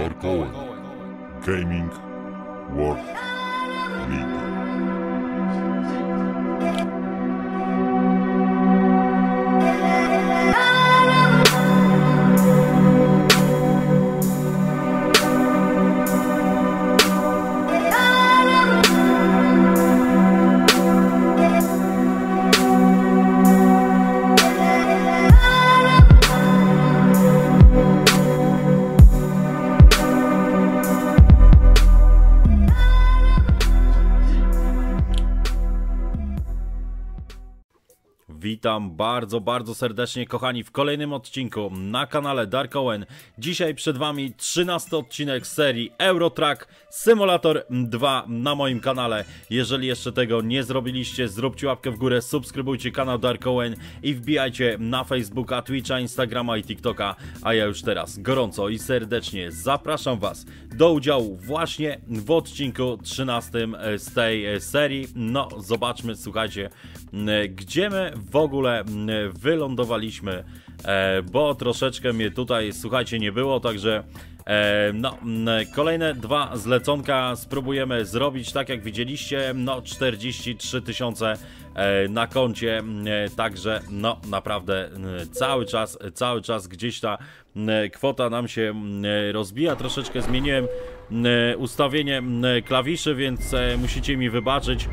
Dark. Gaming World League. Witam bardzo, bardzo serdecznie, kochani, w kolejnym odcinku na kanale Dark Owen. Dzisiaj przed Wami 13 odcinek serii Eurotrack Simulator 2 na moim kanale. Jeżeli jeszcze tego nie zrobiliście, zróbcie łapkę w górę, subskrybujcie kanał Dark Owen i wbijajcie na Facebooka, Twitcha, Instagrama i TikToka. A ja już teraz gorąco i serdecznie zapraszam Was do udziału właśnie w odcinku 13 z tej serii. No, zobaczmy, słuchajcie, gdzie my w ogóle wylądowaliśmy, e, bo troszeczkę mnie tutaj, słuchajcie, nie było, także e, no, kolejne dwa zleconka spróbujemy zrobić, tak jak widzieliście, no 43 tysiące e, na koncie, także no naprawdę cały czas, cały czas gdzieś ta kwota nam się rozbija, troszeczkę zmieniłem ustawienie klawiszy, więc musicie mi wybaczyć,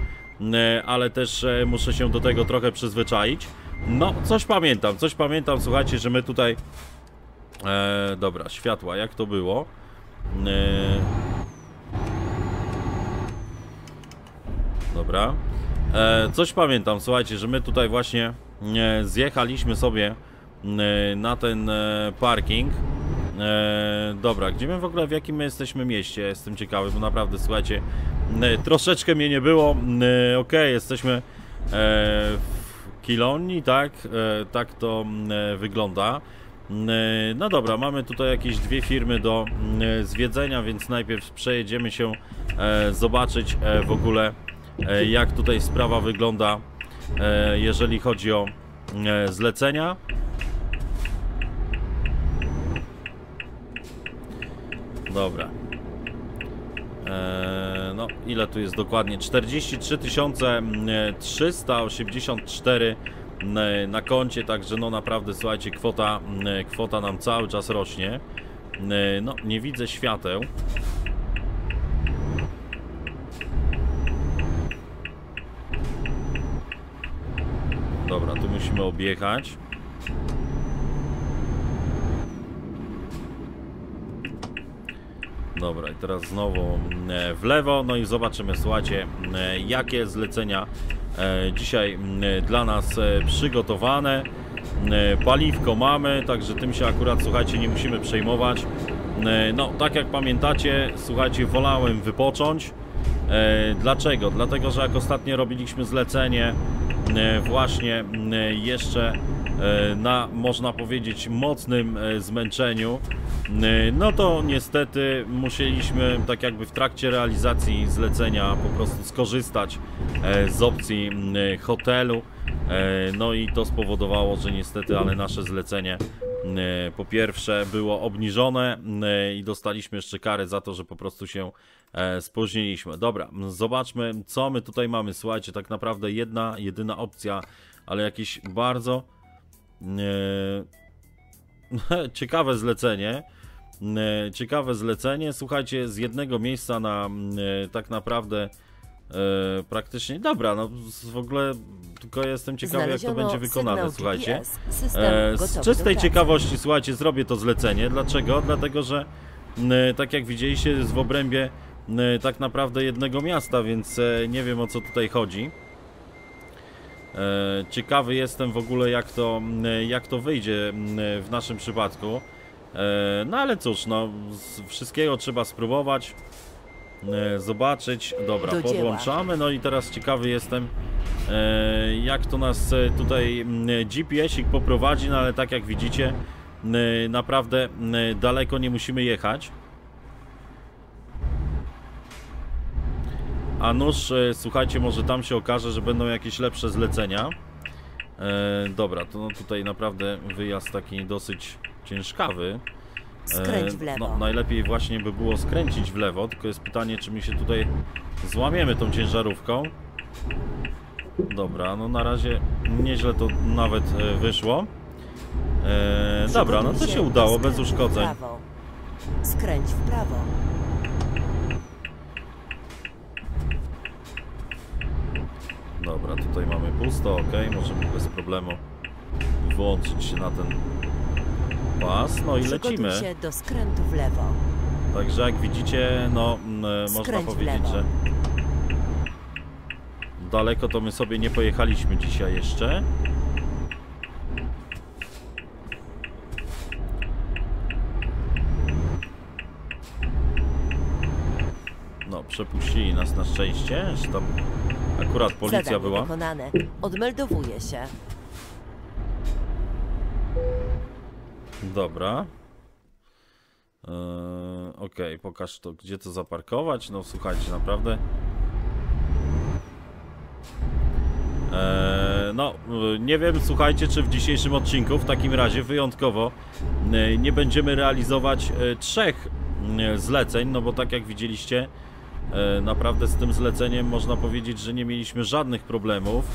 ale też e, muszę się do tego trochę przyzwyczaić. No, coś pamiętam, coś pamiętam, słuchajcie, że my tutaj... E, dobra, światła, jak to było? E, dobra. E, coś pamiętam, słuchajcie, że my tutaj właśnie e, zjechaliśmy sobie e, na ten e, parking. E, dobra, gdzie my w ogóle, w jakim my jesteśmy mieście? Jestem ciekawy, bo naprawdę, słuchajcie, troszeczkę mnie nie było. E, ok, jesteśmy e, w Kilonii, tak? E, tak to wygląda. No dobra, mamy tutaj jakieś dwie firmy do zwiedzenia, więc najpierw przejedziemy się e, zobaczyć w ogóle jak tutaj sprawa wygląda, jeżeli chodzi o zlecenia. Dobra. Eee, no, ile tu jest dokładnie? 43 384 e, na koncie, także no naprawdę, słuchajcie, kwota, e, kwota nam cały czas rośnie. E, no, nie widzę świateł. Dobra, tu musimy objechać. Dobra, i teraz znowu e, w lewo, no i zobaczymy, słuchajcie, e, jakie zlecenia e, dzisiaj dla nas przygotowane. Paliwko mamy, także tym się akurat, słuchajcie, nie musimy przejmować. No, tak jak pamiętacie, słuchajcie, wolałem wypocząć. Dlaczego? Dlatego, że jak ostatnio robiliśmy zlecenie właśnie jeszcze na, można powiedzieć, mocnym zmęczeniu, Y, no to niestety musieliśmy tak jakby w trakcie realizacji zlecenia po prostu skorzystać e, z opcji hotelu. E, no i to spowodowało, że niestety, ale nasze zlecenie po pierwsze było obniżone i dostaliśmy jeszcze karę za to, że po prostu się e, spóźniliśmy. Dobra, zobaczmy co my tutaj mamy. Słuchajcie, tak naprawdę jedna, jedyna opcja, ale jakieś bardzo ciekawe zlecenie. E, ciekawe zlecenie. Słuchajcie, z jednego miejsca na e, tak naprawdę e, praktycznie. Dobra, no w ogóle tylko jestem ciekawy, jak to będzie wykonane. Słuchajcie, e, z czystej ciekawości, słuchajcie, zrobię to zlecenie. Dlaczego? Dlatego, że tak jak widzieliście, jest w obrębie tak naprawdę jednego miasta, więc nie wiem o co tutaj chodzi. Ciekawy jestem w ogóle, jak to, jak to wyjdzie w naszym przypadku. E, no ale cóż, no wszystkiego trzeba spróbować, e, zobaczyć. Dobra, Do podłączamy. No i teraz ciekawy jestem, e, jak to nas tutaj GPS-ik poprowadzi, no ale tak jak widzicie, naprawdę daleko nie musimy jechać. A nóż, słuchajcie, może tam się okaże, że będą jakieś lepsze zlecenia. E, dobra, to no tutaj naprawdę wyjazd taki dosyć ciężkawy. Skręć w lewo. No, najlepiej właśnie by było skręcić w lewo, tylko jest pytanie, czy my się tutaj złamiemy tą ciężarówką. Dobra, no na razie nieźle to nawet e, wyszło. E, dobra, no to się udało, bez uszkodzeń. Skręć w prawo. Dobra, tutaj mamy pusto, ok, możemy bez problemu włączyć się na ten pas, no i Przygotuj lecimy. się do skrętu w lewo. Także jak widzicie, no m, można Skręć w powiedzieć, lewo. że daleko to my sobie nie pojechaliśmy dzisiaj jeszcze. No, przepuścili nas na szczęście, że tam akurat policja Zadanie była. wykonane. Odmeldowuję się. Dobra. Eee, Okej, pokaż to, gdzie to zaparkować. No słuchajcie, naprawdę. Eee, no, nie wiem, słuchajcie, czy w dzisiejszym odcinku w takim razie wyjątkowo y, nie będziemy realizować trzech zleceń, no bo tak jak widzieliście, naprawdę z tym zleceniem można powiedzieć, że nie mieliśmy żadnych problemów.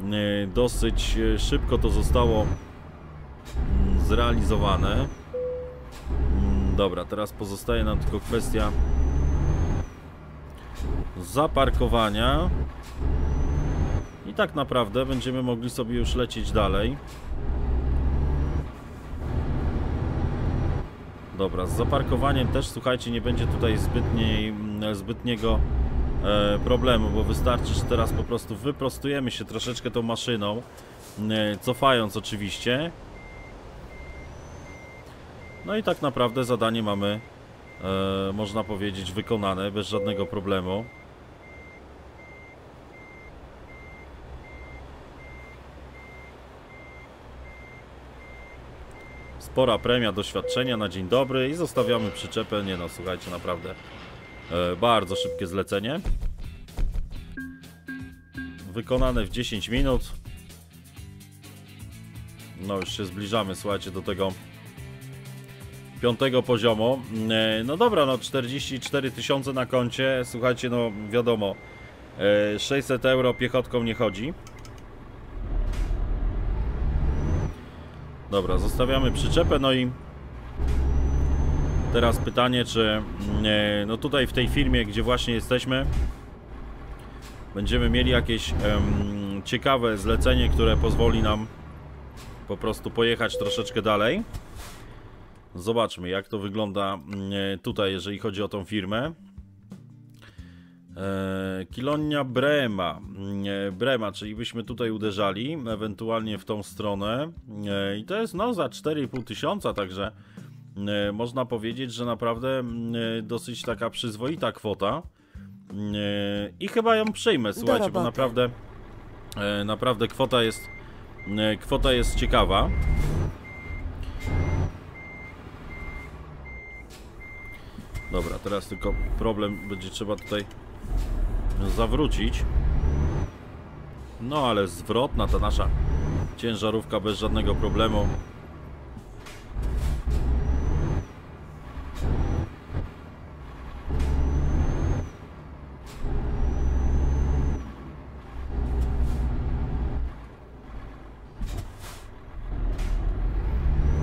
Y, Dosyć y, szybko to zostało mm, zrealizowane. Mm, Dobra, teraz pozostaje nam tylko kwestia zaparkowania. I tak naprawdę będziemy mogli sobie już lecieć dalej. Dobra, z zaparkowaniem też słuchajcie, nie będzie tutaj zbytniej, mm, zbytniego e, problemu, bo wystarczy, że teraz po prostu wyprostujemy się troszeczkę tą maszyną, e, cofając oczywiście. No i tak naprawdę zadanie mamy, e, można powiedzieć, wykonane bez żadnego problemu. Spora premia doświadczenia na dzień dobry i zostawiamy przyczepę. Nie no, słuchajcie, naprawdę e, bardzo szybkie zlecenie. Wykonane w 10 minut. No już się zbliżamy, słuchajcie, do tego piątego poziomu. E, No dobra, no 44 tysiące na koncie. Słuchajcie, no wiadomo, e, 600 euro piechotką nie chodzi. Dobra, zostawiamy przyczepę, no i teraz pytanie, czy mm, e, no tutaj w tej firmie, gdzie właśnie jesteśmy, będziemy mieli jakieś em, ciekawe zlecenie, które pozwoli nam po prostu pojechać troszeczkę dalej. Zobaczmy, jak to wygląda mm, e, tutaj, jeżeli chodzi o tą firmę. E, Kilonia Brema. Mm, e, Brema, czyli byśmy tutaj uderzali, ewentualnie w tą stronę. E, I to jest no za 4,5 tysiąca, także e, można powiedzieć, że naprawdę mm, dosyć taka przyzwoita kwota. Mm, I chyba ją przyjmę, słuchajcie, bo naprawdę naprawdę kwota jest kwota jest ciekawa. Dobra, teraz tylko problem będzie trzeba tutaj zawrócić. No ale zwrotna ta nasza ciężarówka bez żadnego problemu.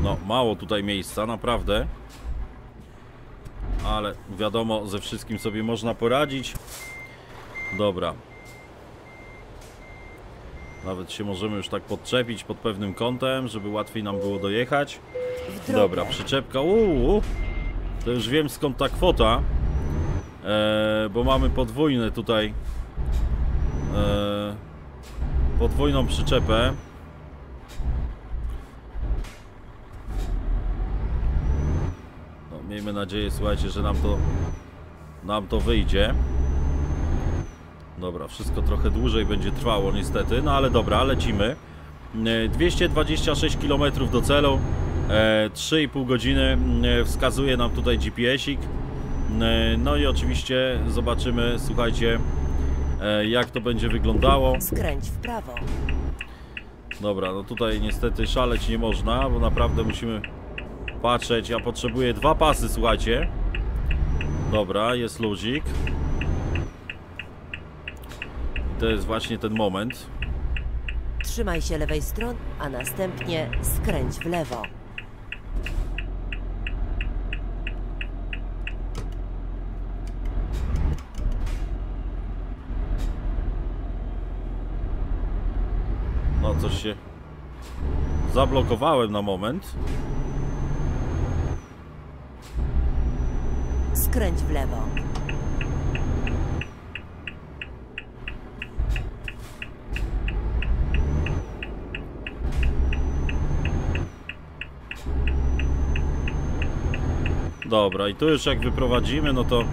No, mało tutaj miejsca, naprawdę. Ale wiadomo, ze wszystkim sobie można poradzić. Dobra. Nawet się możemy już tak podczepić pod pewnym kątem, żeby łatwiej nam było dojechać. Dobra, przyczepka. Uuu, to już wiem skąd ta kwota. E, bo mamy podwójne tutaj. E, podwójną przyczepę. Miejmy nadzieję, słuchajcie, że nam to nam to wyjdzie. Dobra, wszystko trochę dłużej będzie trwało niestety, no ale dobra, lecimy. E, 226 km do celu, e, 3,5 godziny e, wskazuje nam tutaj GPS-ik. E, No i oczywiście zobaczymy, słuchajcie, e, jak to będzie wyglądało. Skręć w prawo. Dobra, no tutaj niestety szaleć nie można, bo naprawdę musimy patrzeć. Ja potrzebuję dwa pasy, słuchajcie. Dobra, jest luzik. I to jest właśnie ten moment. Trzymaj się lewej strony, a następnie skręć w lewo. No, coś się... Zablokowałem na moment. Skręć w lewo. Dobra, i tu już jak wyprowadzimy, no to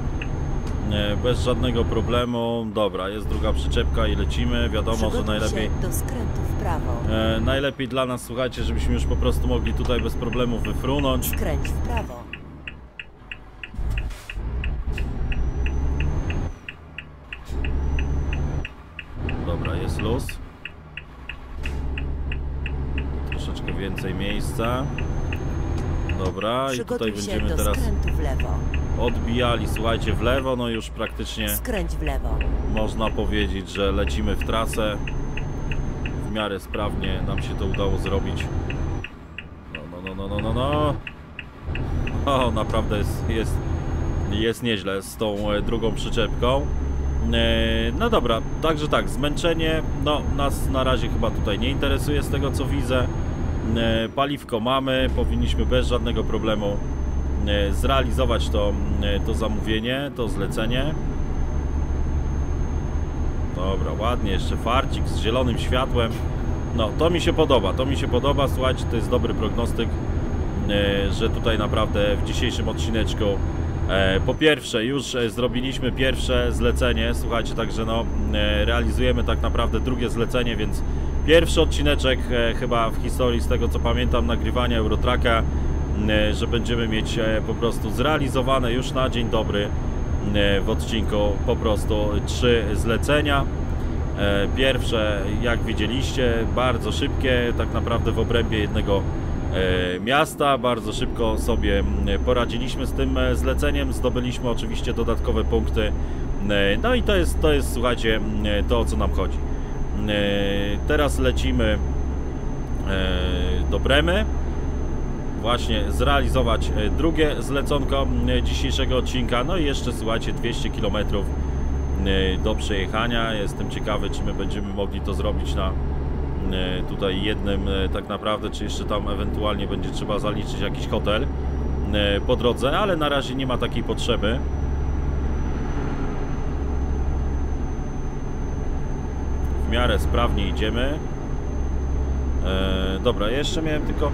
nie, bez żadnego problemu. Dobra, jest druga przyczepka i lecimy. Wiadomo, że najlepiej... do skrętu w prawo. E, najlepiej dla nas, słuchajcie, żebyśmy już po prostu mogli tutaj bez problemu wyfrunąć. Skręć w prawo. Dobra, jest luz. Troszeczkę więcej miejsca. Dobra, i tutaj Przygotuj będziemy teraz odbijali, słuchajcie, w lewo. No już praktycznie Skręć w lewo. można powiedzieć, że lecimy w trasę. W miarę sprawnie nam się to udało zrobić. No, no, no, no, no, no, no. O, naprawdę jest, jest, jest nieźle z tą e, drugą przyczepką. E, No dobra, także tak, zmęczenie no, nas na razie chyba tutaj nie interesuje z tego co widzę. E, Paliwko mamy, powinniśmy bez żadnego problemu e, zrealizować to, to zamówienie, to zlecenie. Dobra, ładnie, jeszcze farcik z zielonym światłem. No, to mi się podoba, to mi się podoba, słuchajcie, to jest dobry prognostyk, że tutaj naprawdę w dzisiejszym odcineczku po pierwsze już e, zrobiliśmy pierwsze zlecenie, słuchajcie, także no e, realizujemy tak naprawdę drugie zlecenie, więc pierwszy odcineczek e, chyba w historii z tego co pamiętam nagrywania Eurotraka, e, że będziemy mieć e, po prostu zrealizowane już na dzień dobry e, w odcinku po prostu trzy zlecenia. E, Pierwsze, jak widzieliście, bardzo szybkie, tak naprawdę w obrębie jednego e, miasta. Bardzo szybko sobie poradziliśmy z tym e, zleceniem, zdobyliśmy oczywiście dodatkowe punkty. E, No i to jest, to jest słuchajcie, to o co nam chodzi. E, Teraz lecimy e, do Bremy właśnie zrealizować e, drugie zleconko dzisiejszego odcinka. No i jeszcze słuchajcie 200 km e, do przejechania. Jestem ciekawy, czy my będziemy mogli to zrobić na e, tutaj jednym e, tak naprawdę, czy jeszcze tam ewentualnie będzie trzeba zaliczyć jakiś hotel e, po drodze, ale na razie nie ma takiej potrzeby. W miarę sprawnie idziemy. E, dobra, jeszcze miałem tylko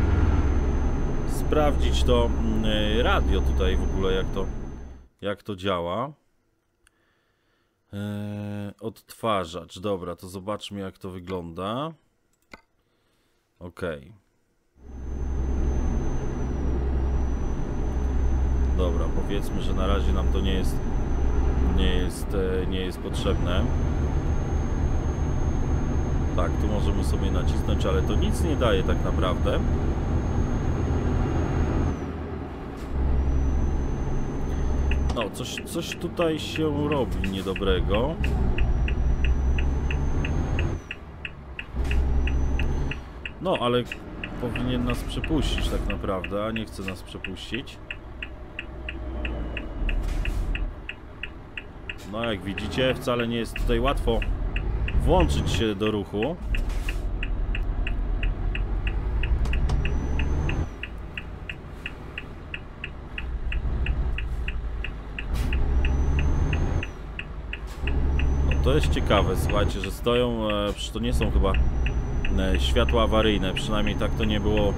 sprawdzić to mm, e, radio tutaj w ogóle, jak to, jak to działa. E, odtwarzacz, dobra, to zobaczmy jak to wygląda. Ok. Dobra, powiedzmy, że na razie nam to nie jest nie jest, e, nie jest potrzebne. Tak, tu możemy sobie nacisnąć, ale to nic nie daje tak naprawdę. No, coś, coś tutaj się robi niedobrego. No, ale powinien nas przepuścić tak naprawdę, a nie chce nas przepuścić. No, jak widzicie, wcale nie jest tutaj łatwo włączyć się do ruchu. No to jest ciekawe, słuchajcie, że stoją, e, to nie są chyba światła awaryjne, przynajmniej tak to nie było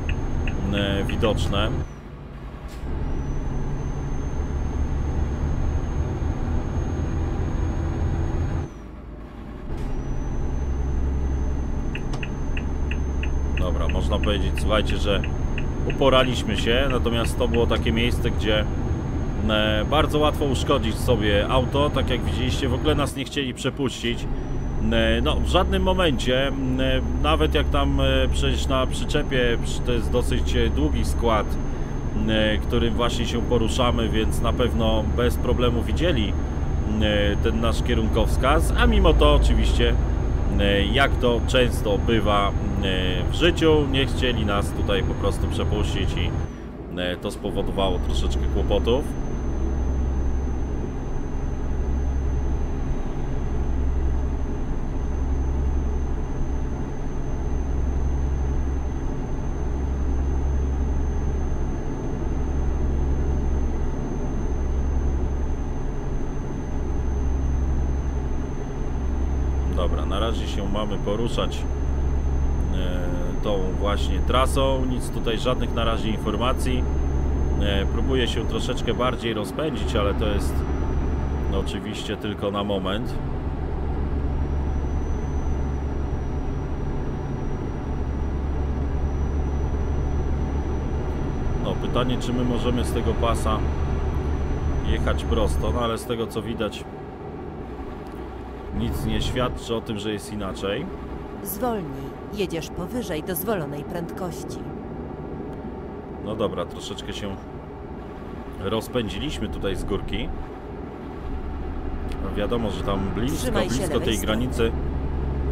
e, widoczne. Dobra, można powiedzieć, słuchajcie, że uporaliśmy się, natomiast to było takie miejsce, gdzie e, bardzo łatwo uszkodzić sobie auto, tak jak widzieliście, w ogóle nas nie chcieli przepuścić. E, No, w żadnym momencie, e, nawet jak tam e, przejść na przyczepie, przy- to jest dosyć długi skład, którym właśnie się poruszamy, więc na pewno bez problemu widzieli ten nasz kierunkowskaz, a mimo to oczywiście jak to często bywa w życiu, nie chcieli nas tutaj po prostu przepuścić i to spowodowało troszeczkę kłopotów. Dobra, na razie się mamy poruszać e, tą właśnie trasą. Nic tutaj, żadnych na razie informacji. E, próbuję się troszeczkę bardziej rozpędzić, ale to jest no, oczywiście tylko na moment. No, pytanie, czy my możemy z tego pasa jechać prosto, no ale z tego co widać nic nie świadczy o tym, że jest inaczej. Zwolnij. Jedziesz powyżej dozwolonej prędkości. No dobra, troszeczkę się rozpędziliśmy tutaj z górki. Wiadomo, że tam blisko, blisko tej granicy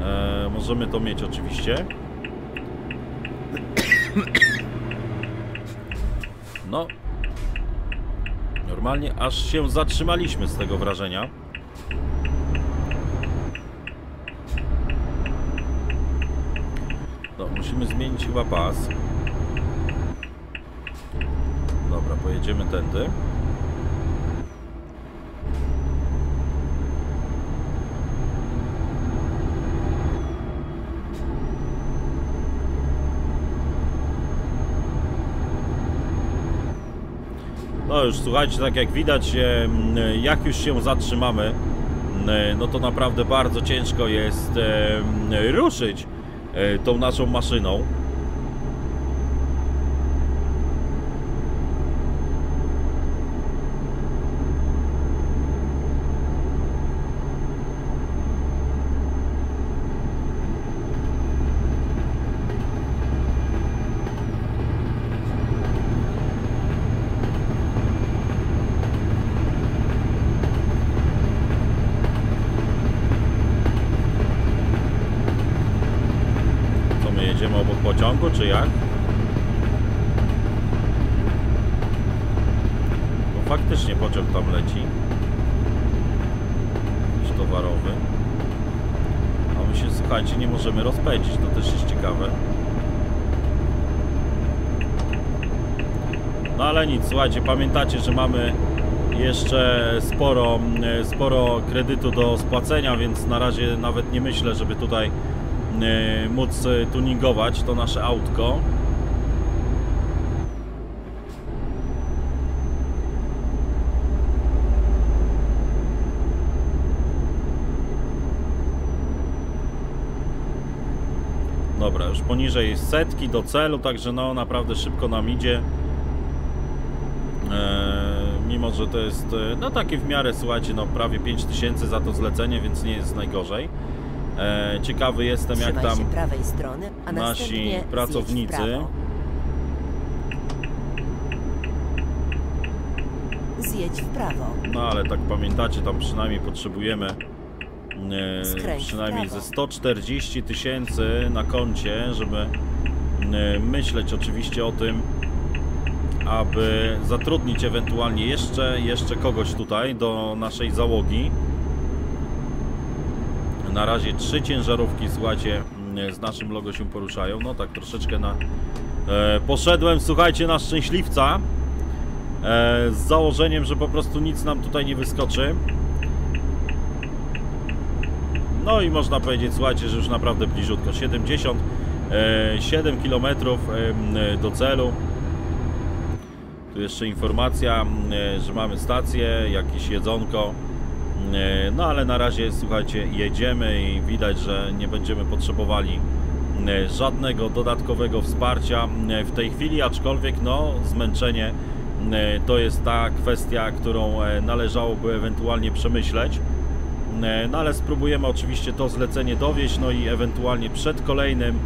e, możemy to mieć oczywiście. No, normalnie aż się zatrzymaliśmy z tego wrażenia. Musimy zmienić chyba pas. Dobra, pojedziemy tędy. No już słuchajcie, tak jak widać, jak już się zatrzymamy, no to naprawdę bardzo ciężko jest ruszyć tą naszą maszyną. czy jak? No faktycznie pociąg tam leci. Jakiś towarowy. A my się, słuchajcie, nie możemy rozpędzić, to też jest ciekawe. No ale nic, słuchajcie, pamiętacie, że mamy jeszcze sporo, sporo kredytu do spłacenia, więc na razie nawet nie myślę, żeby tutaj E, móc e, tuningować to nasze autko. Dobra, już poniżej setki do celu, także no naprawdę szybko nam idzie. Eee, mimo, że to jest no takie w miarę, słuchajcie, no prawie 5000 za to zlecenie, więc nie jest najgorzej. E, ciekawy jestem, jak tam strony, nasi pracownicy. Zjedź w prawo. No ale tak pamiętacie, tam przynajmniej potrzebujemy e, przynajmniej ze 140 tysięcy na koncie, żeby e, myśleć oczywiście o tym, aby zatrudnić ewentualnie jeszcze, jeszcze kogoś tutaj do naszej załogi. Na razie trzy ciężarówki, słuchajcie, mm, z naszym logo się poruszają. No tak troszeczkę na... E, poszedłem, słuchajcie, na szczęśliwca. E, z założeniem, że po prostu nic nam tutaj nie wyskoczy. No i można powiedzieć, słuchajcie, że już naprawdę bliżutko. 77 7 km do celu. Tu jeszcze informacja, e, że mamy stację, jakieś jedzonko. E, no ale na razie, słuchajcie, jedziemy i widać, że nie będziemy potrzebowali e, żadnego dodatkowego wsparcia w tej chwili, aczkolwiek no zmęczenie to jest ta kwestia, którą należałoby ewentualnie przemyśleć. No ale spróbujemy oczywiście to zlecenie dowieść, no i ewentualnie przed kolejnym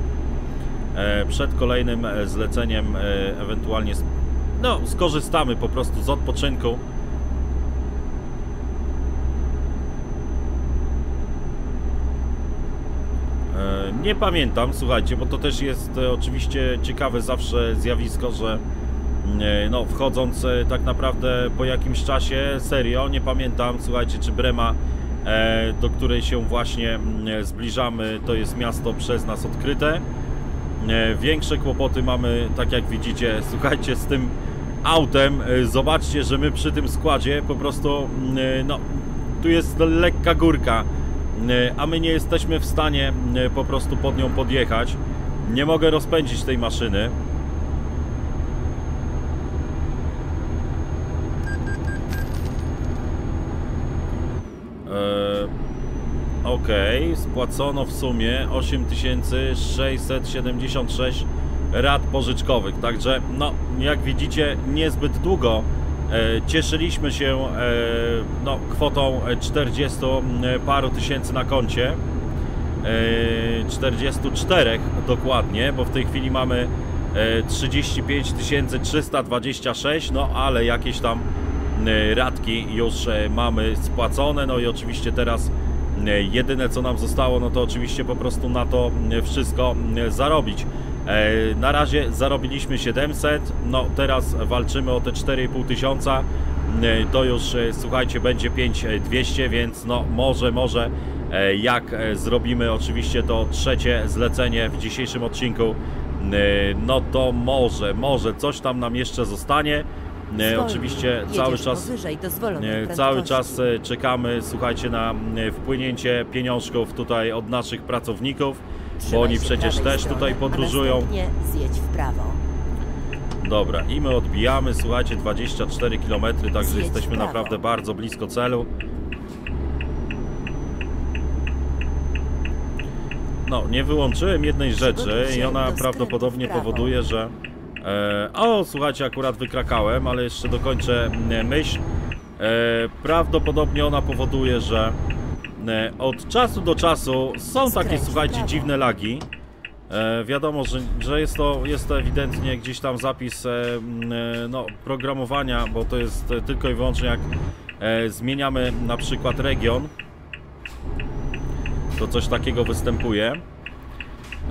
przed kolejnym zleceniem ewentualnie no, skorzystamy po prostu z odpoczynku. E, Nie pamiętam, słuchajcie, bo to też jest e, oczywiście ciekawe zawsze zjawisko, że e, no, wchodząc tak naprawdę po jakimś czasie, serio, nie pamiętam, słuchajcie, czy Brema, do której się właśnie mm, zbliżamy, to jest miasto przez nas odkryte. E, Większe kłopoty mamy, tak jak widzicie, słuchajcie, z tym autem. E, Zobaczcie, że my przy tym składzie po prostu, mm, e, no, tu jest lekka górka, a my nie jesteśmy w stanie po prostu pod nią podjechać. Nie mogę rozpędzić tej maszyny. E, Okej, spłacono w sumie 8676 rat pożyczkowych, także no jak widzicie niezbyt długo e, cieszyliśmy się e, no, kwotą 40 paru tysięcy na koncie. E, 44 dokładnie, bo w tej chwili mamy e, 35 326, no ale jakieś tam e, ratki już e, mamy spłacone, no i oczywiście teraz e, jedyne co nam zostało, no to oczywiście po prostu na to e, wszystko e, zarobić. E, Na razie zarobiliśmy 700, no teraz walczymy o te 4,5 tysiąca, E, to już e, słuchajcie będzie 5200, więc no może, może e, jak e, zrobimy oczywiście to trzecie zlecenie w dzisiejszym odcinku, e, no to może, może coś tam nam jeszcze zostanie. Zwolnij. Oczywiście cały czas Cały czas e, czekamy, słuchajcie, na e, wpłynięcie pieniążków tutaj od naszych pracowników, bo Trzymaj oni się przecież też strony, tutaj podróżują. zjedź w prawo. Dobra, i my odbijamy, słuchajcie, 24 km, także Zjedź jesteśmy naprawdę bardzo blisko celu. No, nie wyłączyłem jednej rzeczy i ona do prawdopodobnie powoduje, że... E, o, słuchajcie, akurat wykrakałem, ale jeszcze dokończę e, myśl. E, prawdopodobnie ona powoduje, że e, od czasu do czasu są takie, słuchajcie, dziwne lagi. E, wiadomo, że, że jest, to, jest to ewidentnie gdzieś tam zapis e, m, e, no, programowania, bo to jest tylko i wyłącznie jak zmieniamy na przykład region, to coś takiego występuje.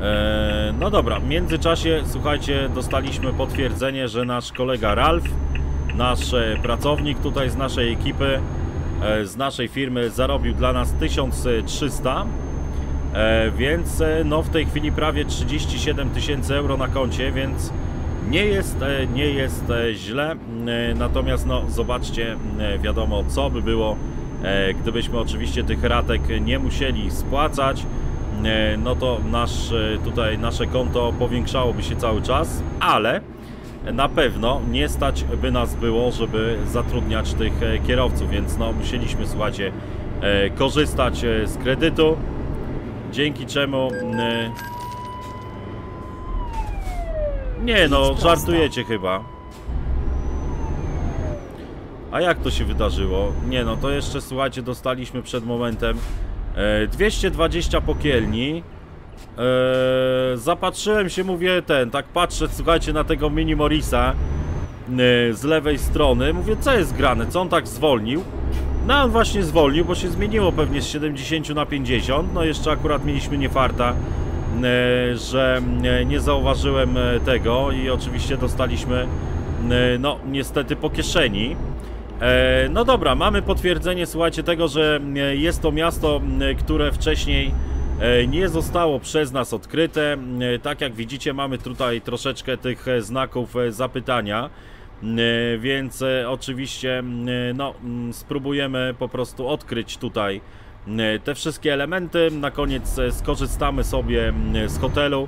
E, no dobra, w międzyczasie, słuchajcie, dostaliśmy potwierdzenie, że nasz kolega Ralf, nasz e, pracownik tutaj z naszej ekipy, e, z naszej firmy zarobił dla nas 1300 E, więc no w tej chwili prawie 37 tysięcy euro na koncie, więc nie jest, nie jest źle. Natomiast no zobaczcie, wiadomo co by było, gdybyśmy oczywiście tych ratek nie musieli spłacać. E, No to nasz, e, tutaj nasze konto powiększałoby się cały czas, ale na pewno nie stać by nas było, żeby zatrudniać tych e, kierowców, więc no musieliśmy, słuchajcie, korzystać z kredytu. Dzięki czemu. Nie no, żartujecie chyba. A jak to się wydarzyło? Nie no, to jeszcze słuchajcie, dostaliśmy przed momentem 220 pokielni. E, zapatrzyłem się, mówię ten, tak patrzę, słuchajcie, na tego mini Morisa e, z lewej strony. Mówię, co jest grane? Co on tak zwolnił? No on właśnie zwolnił, bo się zmieniło pewnie z 70 na 50. No jeszcze akurat mieliśmy niefarta, e, że e, nie zauważyłem e, tego i oczywiście dostaliśmy e, no niestety po kieszeni. E, No dobra, mamy potwierdzenie, słuchajcie, tego, że e, jest to miasto, które wcześniej e, nie zostało przez nas odkryte. Tak jak widzicie, mamy tutaj troszeczkę tych znaków zapytania. Więc oczywiście no, spróbujemy po prostu odkryć tutaj te wszystkie elementy. Na koniec skorzystamy sobie z hotelu.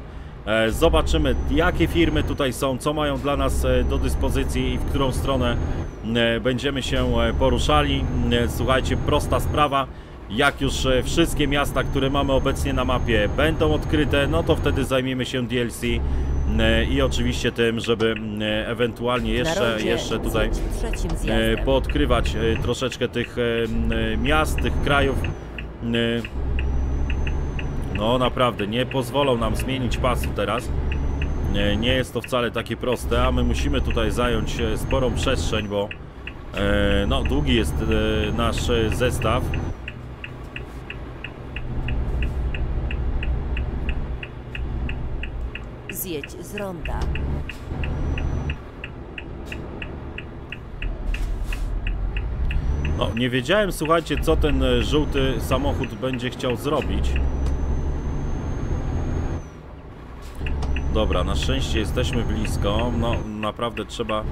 E, Zobaczymy, jakie firmy tutaj są, co mają dla nas e, do dyspozycji i w którą stronę e, będziemy się poruszali. Słuchajcie, prosta sprawa. Jak już wszystkie miasta, które mamy obecnie na mapie będą odkryte, no to wtedy zajmiemy się DLC i oczywiście tym, żeby ewentualnie jeszcze, jeszcze tutaj poodkrywać troszeczkę tych miast, tych krajów. No naprawdę, nie pozwolą nam zmienić pasu teraz. nie, nie jest to wcale takie proste, a my musimy tutaj zająć sporą przestrzeń, bo e, no, długi jest e, nasz zestaw. Zjedź z ronda. No, nie wiedziałem, słuchajcie, co ten e, żółty samochód będzie chciał zrobić. Dobra, na szczęście jesteśmy blisko. No, naprawdę trzeba e,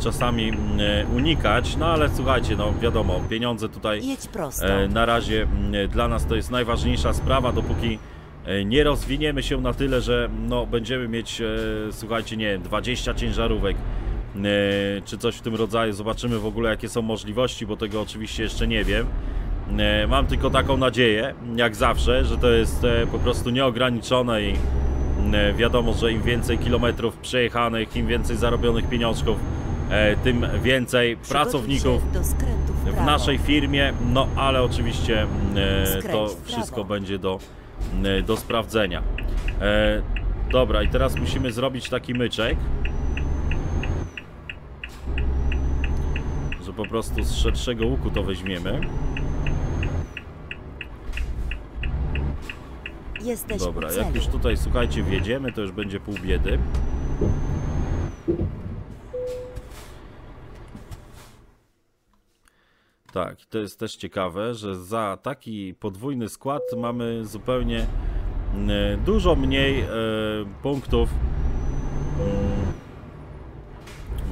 czasami e, unikać, no ale słuchajcie, no wiadomo, pieniądze tutaj e, na razie dla nas to jest najważniejsza sprawa, dopóki nie rozwiniemy się na tyle, że no, będziemy mieć, słuchajcie, nie wiem, 20 ciężarówek czy coś w tym rodzaju. Zobaczymy w ogóle, jakie są możliwości, bo tego oczywiście jeszcze nie wiem. Mam tylko taką nadzieję, jak zawsze, że to jest po prostu nieograniczone i wiadomo, że im więcej kilometrów przejechanych, im więcej zarobionych pieniążków, e, tym więcej pracowników w, naszej firmie, no ale oczywiście e, to wszystko będzie do, e, do sprawdzenia. E, dobra, i teraz musimy zrobić taki myczek, że po prostu z szerszego łuku to weźmiemy. Jesteś Dobra, jak już tutaj, słuchajcie, wjedziemy, to już będzie pół biedy. Tak, to jest też ciekawe, że za taki podwójny skład mamy zupełnie mm, dużo mniej e, punktów, mm,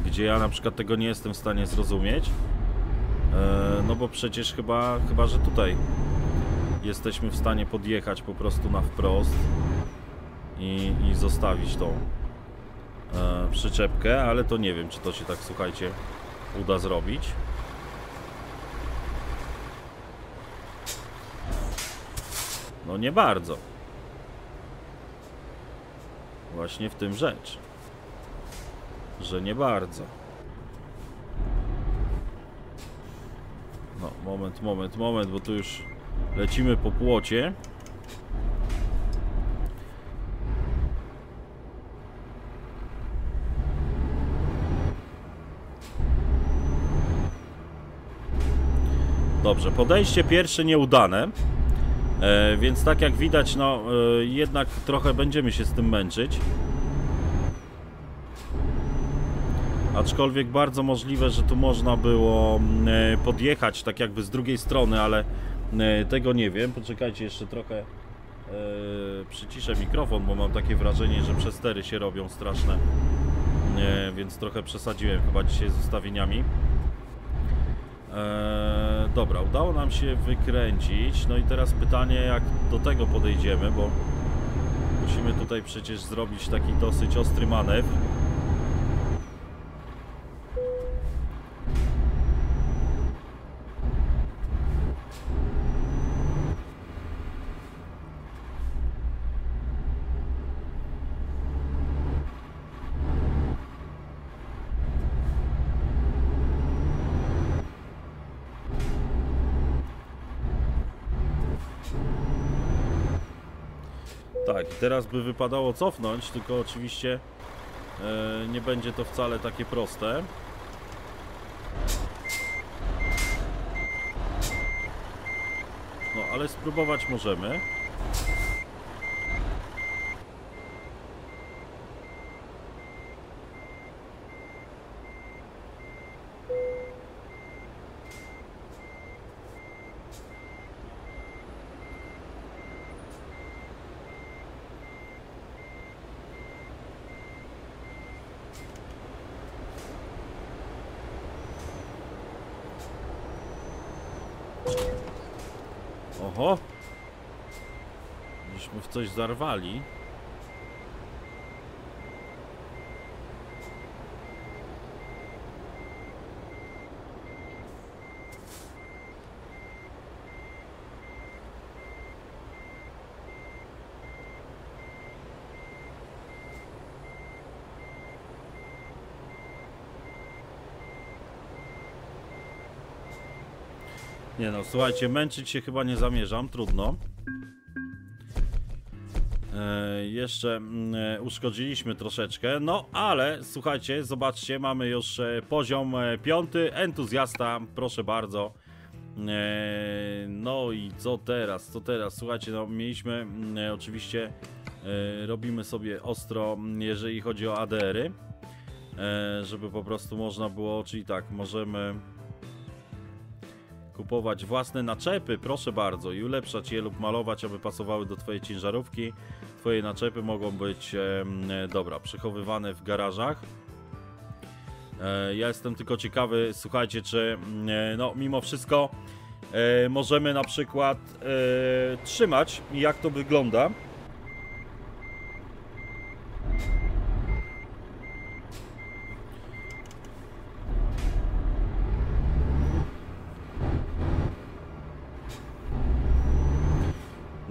gdzie ja na przykład tego nie jestem w stanie zrozumieć. E, no bo przecież chyba, chyba, że tutaj jesteśmy w stanie podjechać po prostu na wprost i, i zostawić tą e, przyczepkę, ale to nie wiem, czy to się tak, słuchajcie, uda zrobić. No nie bardzo. Właśnie w tym rzecz. Że nie bardzo. No, moment, moment, moment, bo tu już lecimy po płocie. Dobrze, podejście pierwsze nieudane. E, więc tak jak widać, no e, jednak trochę będziemy się z tym męczyć. Aczkolwiek bardzo możliwe, że tu można było mm, e, podjechać tak jakby z drugiej strony, ale tego nie wiem. Poczekajcie jeszcze trochę. E, przyciszę mikrofon, bo mam takie wrażenie, że przestery się robią straszne. E, więc trochę przesadziłem chyba dzisiaj z ustawieniami. E, dobra, udało nam się wykręcić. No i teraz pytanie, jak do tego podejdziemy, bo musimy tutaj przecież zrobić taki dosyć ostry manewr. Teraz by wypadało cofnąć, tylko oczywiście e, nie będzie to wcale takie proste. No, ale spróbować możemy. Oho! Myśmy w coś zarwali. Nie no, słuchajcie, męczyć się chyba nie zamierzam, trudno. Jeszcze mm, e, uszkodziliśmy troszeczkę, no ale słuchajcie, zobaczcie, mamy już e, poziom e, piąty, entuzjasta, proszę bardzo. No i co teraz, co teraz, słuchajcie, no mieliśmy mm, oczywiście, robimy sobie ostro, mm, jeżeli chodzi o ADR-y, żeby po prostu można było, czyli tak, możemy kupować własne naczepy, proszę bardzo, i ulepszać je lub malować, aby pasowały do Twojej ciężarówki. Twoje naczepy mogą być, e, dobra, przechowywane w garażach. E, ja jestem tylko ciekawy, słuchajcie, czy mm, e, no mimo wszystko e, możemy na przykład e, trzymać, jak to wygląda.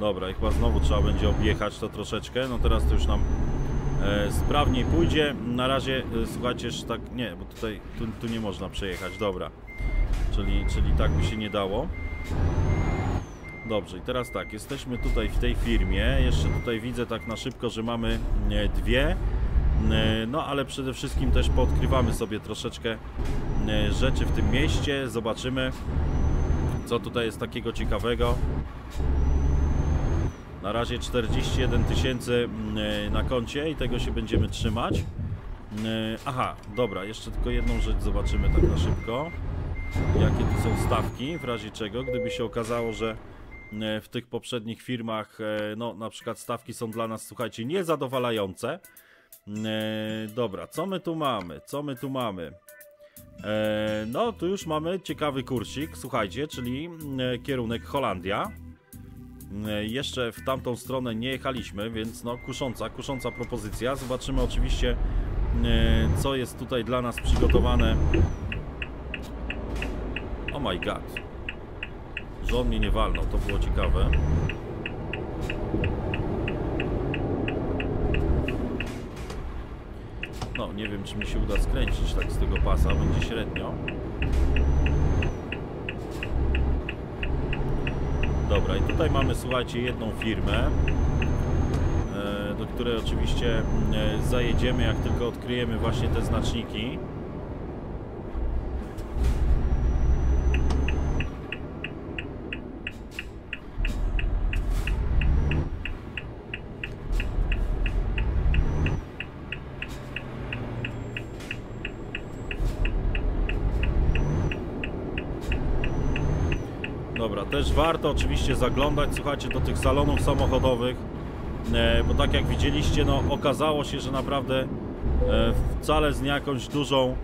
Dobra, i chyba znowu trzeba będzie objechać to troszeczkę. No teraz to już nam e, sprawniej pójdzie. Na razie, e, słuchajcie, że tak, nie, bo tutaj, tu, tu nie można przejechać, dobra. Czyli, czyli tak by się nie dało. Dobrze, i teraz tak, jesteśmy tutaj w tej firmie. Jeszcze tutaj widzę tak na szybko, że mamy e, dwie. E, No, ale przede wszystkim też podkrywamy sobie troszeczkę e, rzeczy w tym mieście. Zobaczymy, co tutaj jest takiego ciekawego. Na razie 41 tysięcy mm, na koncie i tego się będziemy trzymać. Mm, Aha, dobra, jeszcze tylko jedną rzecz zobaczymy tak na szybko. Jakie tu są stawki, w razie czego, gdyby się okazało, że mm, w tych poprzednich firmach, e, no na przykład stawki są dla nas, słuchajcie, niezadowalające. Dobra, co my tu mamy? Co my tu mamy? E, No, tu już mamy ciekawy kursik, słuchajcie, czyli kierunek Holandia. E, Jeszcze w tamtą stronę nie jechaliśmy, więc no kusząca, kusząca propozycja. Zobaczymy oczywiście, e, co jest tutaj dla nas przygotowane. Oh my god. Że on mnie nie walnął, to było ciekawe. No, nie wiem, czy mi się uda skręcić tak z tego pasa, będzie średnio. Dobra, i tutaj mamy, słuchajcie, jedną firmę, e, do której oczywiście e, zajedziemy, jak tylko odkryjemy właśnie te znaczniki. Dobra, też warto oczywiście zaglądać, słuchajcie, do tych salonów samochodowych, e, bo tak jak widzieliście, no okazało się, że naprawdę e, wcale z jakąś dużą,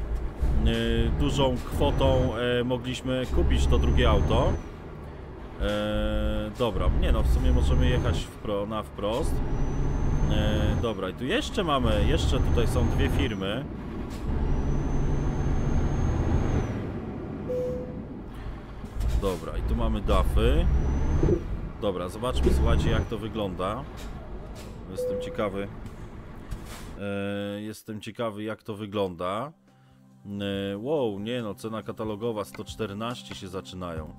e, dużą kwotą mogliśmy kupić to drugie auto. Dobra, nie no, w sumie możemy jechać na wprost. Dobra, i tu jeszcze mamy, jeszcze tutaj są dwie firmy. Dobra, i tu mamy dafy. Dobra, zobaczmy, słuchajcie, jak to wygląda. Jestem ciekawy. E, jestem ciekawy, jak to wygląda. E, wow, nie no, cena katalogowa 114 się zaczynają.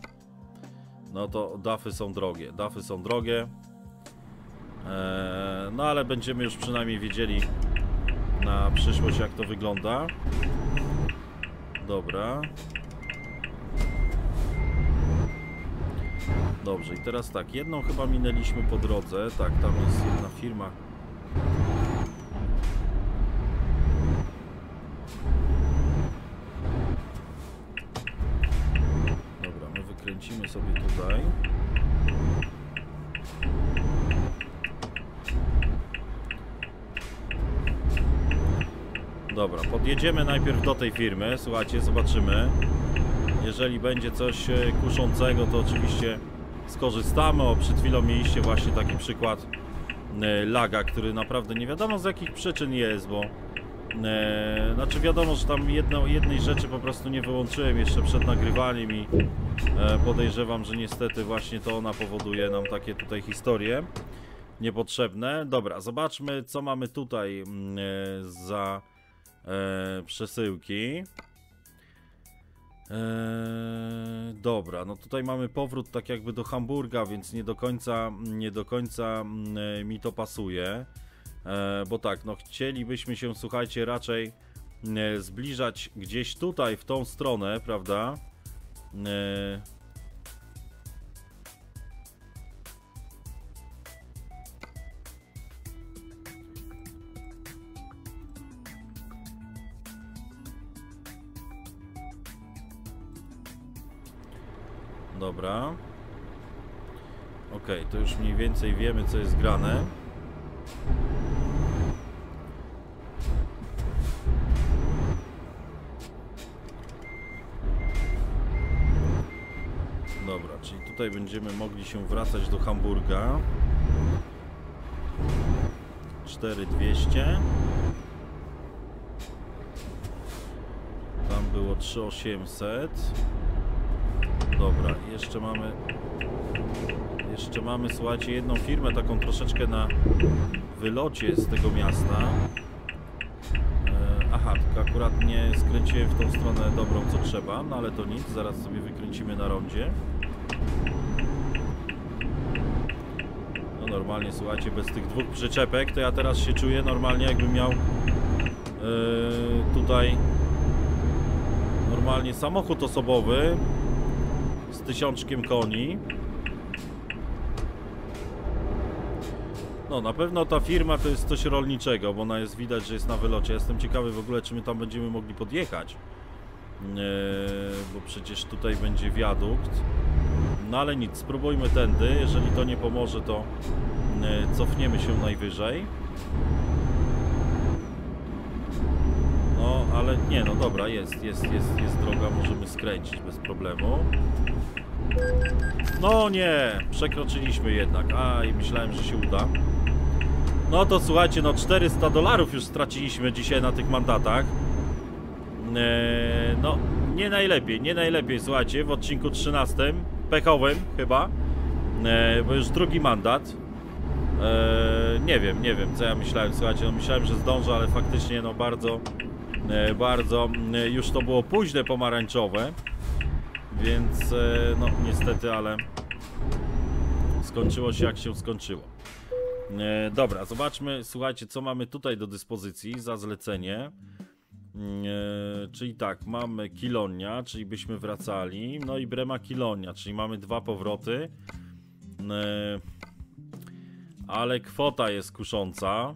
No to dafy są drogie. Dafy są drogie. E, no ale będziemy już przynajmniej wiedzieli na przyszłość, jak to wygląda. Dobra. Dobrze, i teraz tak, jedną chyba minęliśmy po drodze. Tak, tam jest jedna firma. Dobra, my wykręcimy sobie tutaj. Dobra, podjedziemy najpierw do tej firmy. Słuchajcie, zobaczymy. Jeżeli będzie coś e, kuszącego, to oczywiście skorzystamy. O, przed chwilą mieliście właśnie taki przykład e, laga, który naprawdę nie wiadomo z jakich przyczyn jest, bo e, znaczy wiadomo, że tam jedno, jednej rzeczy po prostu nie wyłączyłem jeszcze przed nagrywaniem i e, podejrzewam, że niestety właśnie to ona powoduje nam takie tutaj historie niepotrzebne. Dobra, zobaczmy co mamy tutaj mm, e, za e, przesyłki. Eee, dobra, no tutaj mamy powrót tak jakby do Hamburga, więc nie do końca, nie do końca mm, mi to pasuje. E, bo tak, no chcielibyśmy się, słuchajcie, raczej e, zbliżać gdzieś tutaj, w tą stronę, prawda? E, Dobra. Okej, to już mniej więcej wiemy, co jest grane. Dobra, czyli tutaj będziemy mogli się wracać do Hamburga. 4200. Tam było 3800. Dobra, jeszcze mamy jeszcze mamy, słuchajcie, jedną firmę taką troszeczkę na wylocie z tego miasta. E, aha, tylko akurat nie skręciłem w tą stronę dobrą, co trzeba, no ale to nic, zaraz sobie wykręcimy na rondzie. No normalnie, słuchajcie, bez tych dwóch przyczepek, to ja teraz się czuję normalnie, jakbym miał e, tutaj normalnie samochód osobowy tysiączkiem koni. No, na pewno ta firma to jest coś rolniczego, bo ona jest widać, że jest na wylocie. Jestem ciekawy w ogóle, czy my tam będziemy mogli podjechać. Eee, bo przecież tutaj będzie wiadukt. No ale nic, spróbujmy tędy. Jeżeli to nie pomoże, to e, cofniemy się najwyżej. No, ale nie, no dobra, jest, jest, jest, jest droga, możemy skręcić bez problemu. No nie, przekroczyliśmy jednak. A, i myślałem, że się uda. No to słuchajcie, no 400 dolarów już straciliśmy dzisiaj na tych mandatach. Eee, no, nie najlepiej, nie najlepiej, słuchajcie, w odcinku 13, pechowym chyba, eee, bo już drugi mandat. Eee, nie wiem, nie wiem, co ja myślałem, słuchajcie, no myślałem, że zdążę, ale faktycznie, no bardzo, e, bardzo, już to było późne pomarańczowe, więc, e, no niestety, ale skończyło się jak się skończyło. E, dobra, zobaczmy, słuchajcie, co mamy tutaj do dyspozycji za zlecenie. E, czyli tak, mamy Kilonia, czyli byśmy wracali, no i Brema Kilonia, czyli mamy dwa powroty. E, ale kwota jest kusząca.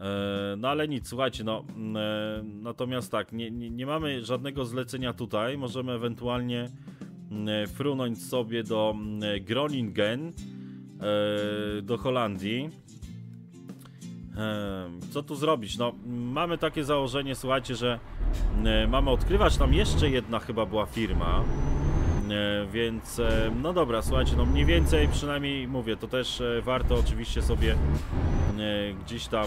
E, no ale nic, słuchajcie, no e, natomiast tak, nie, nie, nie mamy żadnego zlecenia tutaj. Możemy ewentualnie e, frunąć sobie do e, Groningen do Holandii. Co tu zrobić? No, mamy takie założenie, słuchajcie, że mamy odkrywać. Tam jeszcze jedna chyba była firma. E, Więc, e, no dobra, słuchajcie, no mniej więcej przynajmniej mówię, to też e, warto oczywiście sobie gdzieś tam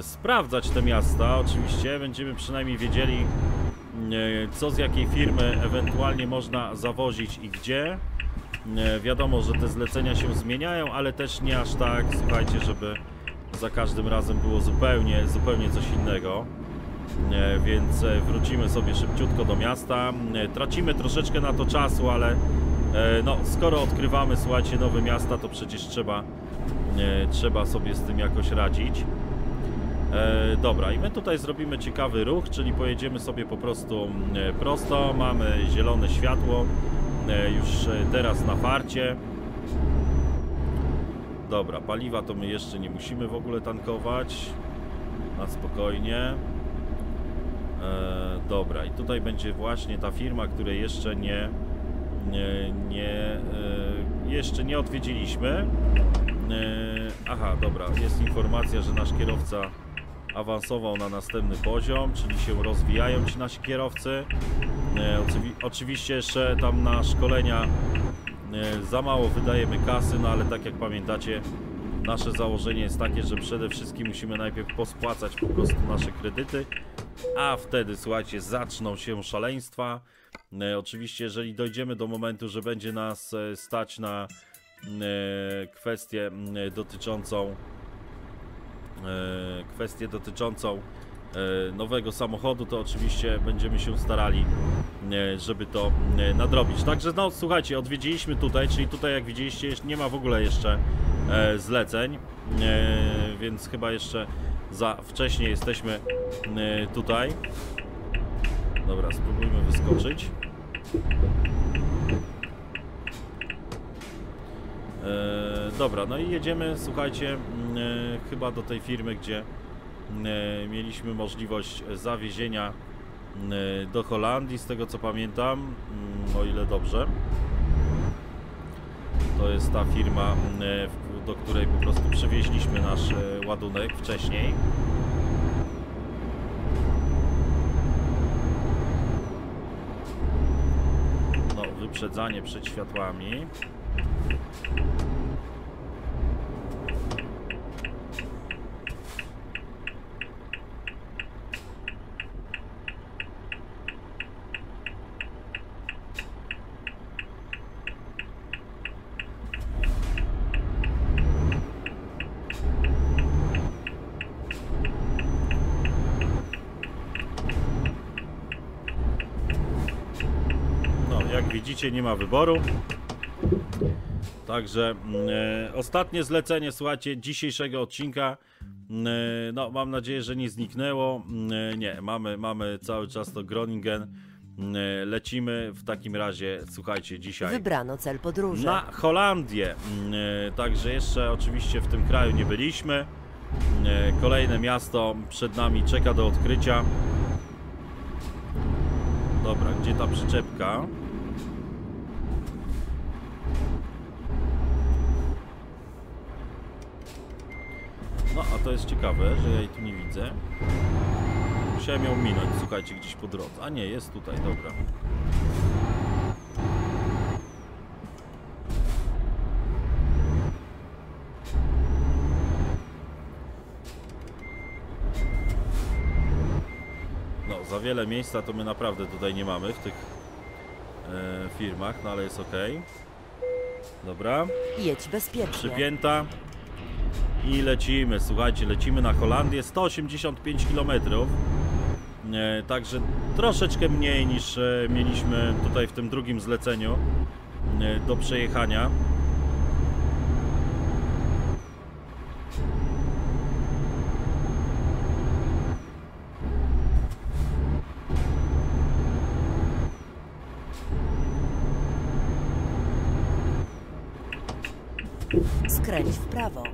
sprawdzać te miasta. Oczywiście będziemy przynajmniej wiedzieli, co z jakiej firmy ewentualnie można zawozić i gdzie. Wiadomo, że te zlecenia się zmieniają, ale też nie aż tak, słuchajcie, żeby za każdym razem było zupełnie, zupełnie coś innego. E, Więc e, wrócimy sobie szybciutko do miasta. E, Tracimy troszeczkę na to czasu, ale no, skoro odkrywamy, słuchajcie, nowe miasta, to przecież trzeba, trzeba sobie z tym jakoś radzić. Dobra, i my tutaj zrobimy ciekawy ruch, czyli pojedziemy sobie po prostu prosto. Mamy zielone światło już teraz na farcie. Dobra, paliwa to my jeszcze nie musimy w ogóle tankować. Na spokojnie. E, dobra, i tutaj będzie właśnie ta firma, której jeszcze nie, nie, nie e, jeszcze nie odwiedziliśmy. E, aha, dobra, jest informacja, że nasz kierowca awansował na następny poziom, czyli się rozwijają ci nasi kierowcy. Oczywi- oczywiście jeszcze tam na szkolenia za mało wydajemy kasy, no ale tak jak pamiętacie, nasze założenie jest takie, że przede wszystkim musimy najpierw pospłacać po prostu nasze kredyty, a wtedy, słuchajcie, zaczną się szaleństwa. E, oczywiście, jeżeli dojdziemy do momentu, że będzie nas e, stać na e, kwestię dotyczącą kwestię dotyczącą nowego samochodu, to oczywiście będziemy się starali, e, żeby to e, nadrobić. Także no słuchajcie, odwiedziliśmy tutaj, czyli tutaj jak widzieliście nie ma w ogóle jeszcze e, zleceń, e, więc chyba jeszcze za wcześnie jesteśmy e, tutaj. Dobra, spróbujmy wyskoczyć. E, dobra, no i jedziemy, słuchajcie, e, chyba do tej firmy, gdzie e, mieliśmy możliwość zawiezienia e, do Holandii, z tego co pamiętam, mm, o ile dobrze. To jest ta firma, e, do której po prostu przewieźliśmy nasz e, ładunek wcześniej. No, wyprzedzanie przed światłami. No, jak widzicie, nie ma wyboru. Także mm, e, ostatnie zlecenie, słuchajcie, dzisiejszego odcinka. Mm, e, No, mam nadzieję, że nie zniknęło. Mm, e, Nie, mamy, mamy cały czas to Groningen. E, Lecimy w takim razie, słuchajcie, dzisiaj Wybrano cel podróży. na Holandię. E, Także jeszcze oczywiście w tym kraju nie byliśmy. E, Kolejne miasto przed nami czeka do odkrycia. Dobra, gdzie ta przyczepka? To jest ciekawe, że ja jej tu nie widzę. Musiałem ją minąć, słuchajcie, gdzieś po drodze. A nie, jest tutaj, dobra. No, za wiele miejsca to my naprawdę tutaj nie mamy w tych e, firmach, no ale jest ok. Dobra, Jedź bezpiecznie. przypięta i lecimy. Słuchajcie, lecimy na Holandię 185 km. E, także troszeczkę mniej niż e, mieliśmy tutaj w tym drugim zleceniu e, do przejechania. Skręć w prawo.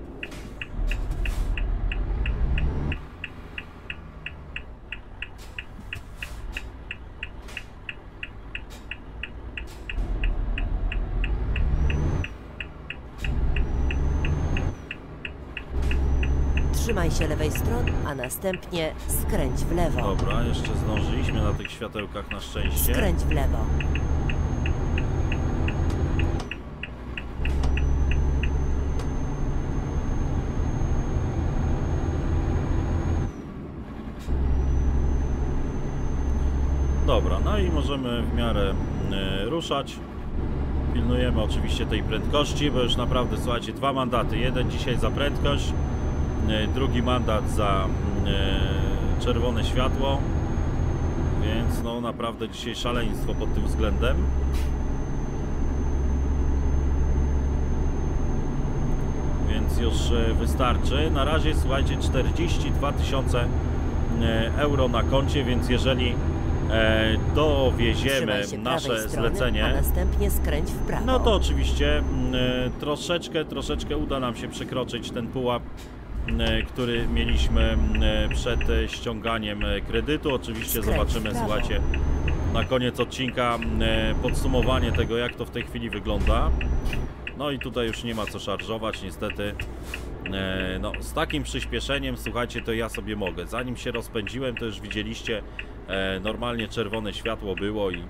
Trzymaj się lewej strony, a następnie skręć w lewo. Dobra, jeszcze zdążyliśmy na tych światełkach na szczęście. Skręć w lewo. Dobra, no i możemy w miarę e, ruszać. Pilnujemy oczywiście tej prędkości, bo już naprawdę, słuchajcie, dwa mandaty. Jeden dzisiaj za prędkość, e, drugi mandat za czerwone światło. Więc no naprawdę dzisiaj szaleństwo pod tym względem. Więc już e, wystarczy. Na razie, słuchajcie, 42 tysiące e, euro na koncie, więc jeżeli e, dowieziemy nasze strony, zlecenie, no to oczywiście mm, e, troszeczkę, troszeczkę uda nam się przekroczyć ten pułap, e, który mieliśmy e, przed e, ściąganiem e, kredytu. Oczywiście zobaczymy, słuchajcie, na koniec odcinka e, podsumowanie tego, jak to w tej chwili wygląda. No i tutaj już nie ma co szarżować, niestety. E, No, z takim przyspieszeniem, słuchajcie, to ja sobie mogę. Zanim się rozpędziłem, to już widzieliście, e, normalnie czerwone światło było i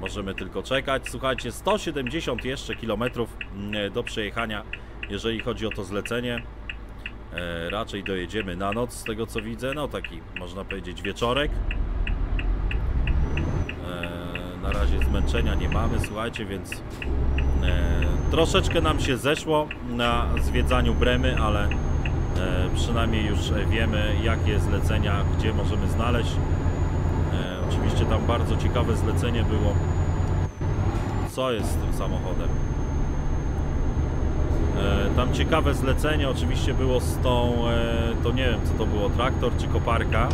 możemy tylko czekać. Słuchajcie, 170 jeszcze kilometrów mm, do przejechania, jeżeli chodzi o to zlecenie. E, raczej dojedziemy na noc, z tego co widzę. No taki, można powiedzieć, wieczorek. E, na razie zmęczenia nie mamy, słuchajcie, więc e, troszeczkę nam się zeszło na zwiedzaniu Bremy, ale przynajmniej już wiemy, jakie zlecenia, gdzie możemy znaleźć. Oczywiście tam bardzo ciekawe zlecenie było. Co jest z tym samochodem? E, tam ciekawe zlecenie oczywiście było z tą, e, to nie wiem co to było, traktor czy koparka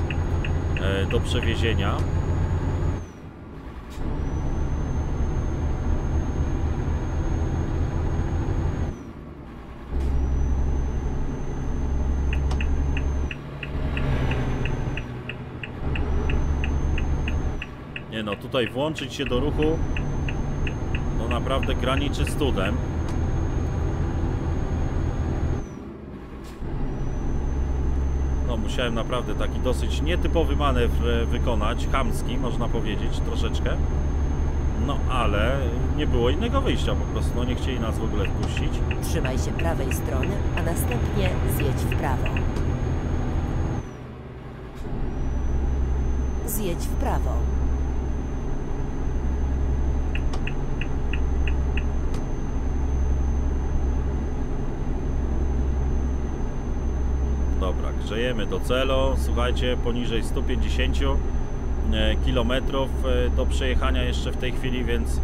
e, do przewiezienia. Nie no, tutaj włączyć się do ruchu no naprawdę graniczy z cudem. Musiałem naprawdę taki dosyć nietypowy manewr e, wykonać, chamski można powiedzieć troszeczkę. No ale nie było innego wyjścia po prostu, no nie chcieli nas w ogóle wpuścić. Trzymaj się prawej strony, a następnie zjedź w prawo. Zjedź w prawo. Dobra, do celu. Słuchajcie, poniżej 150 km do przejechania jeszcze w tej chwili, więc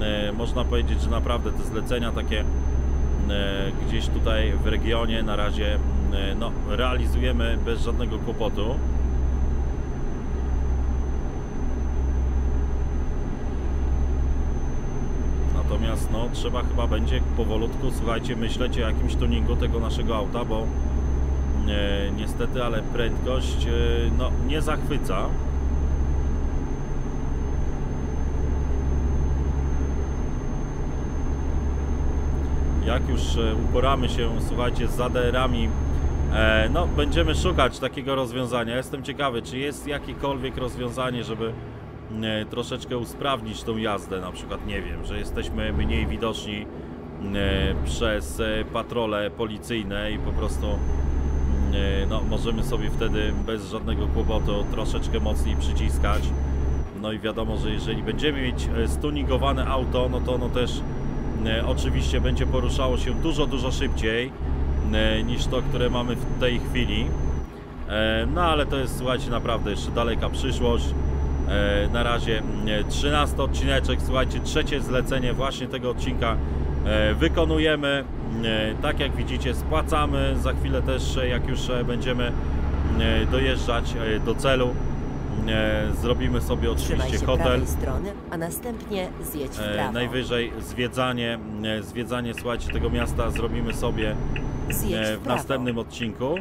e, można powiedzieć, że naprawdę te zlecenia takie e, gdzieś tutaj w regionie na razie e, no, realizujemy bez żadnego kłopotu. Natomiast no, trzeba chyba będzie powolutku, słuchajcie, myśleć o jakimś tuningu tego naszego auta, bo e, niestety, ale prędkość e, no, nie zachwyca. Jak już e, uporamy się, słuchajcie, z ADR-ami, e, no, będziemy szukać takiego rozwiązania. Jestem ciekawy, czy jest jakiekolwiek rozwiązanie, żeby e, troszeczkę usprawnić tą jazdę, na przykład, nie wiem, że jesteśmy mniej widoczni e, przez e, patrole policyjne i po prostu e, no, możemy sobie wtedy bez żadnego kłopotu troszeczkę mocniej przyciskać. No i wiadomo, że jeżeli będziemy mieć e, stunigowane auto, no to ono też e, oczywiście będzie poruszało się dużo, dużo szybciej e, niż to, które mamy w tej chwili. E, No ale to jest, słuchajcie, naprawdę jeszcze daleka przyszłość. E, Na razie mm, 13 odcineczek, słuchajcie, trzecie zlecenie właśnie tego odcinka e, wykonujemy. E, Tak jak widzicie, spłacamy. Za chwilę też, e, jak już e, będziemy e, dojeżdżać e, do celu, e, zrobimy sobie oczywiście hotel. strony, a następnie zjedź E, najwyżej zwiedzanie, e, zwiedzanie, słuchajcie, tego miasta zrobimy sobie e, w w następnym odcinku.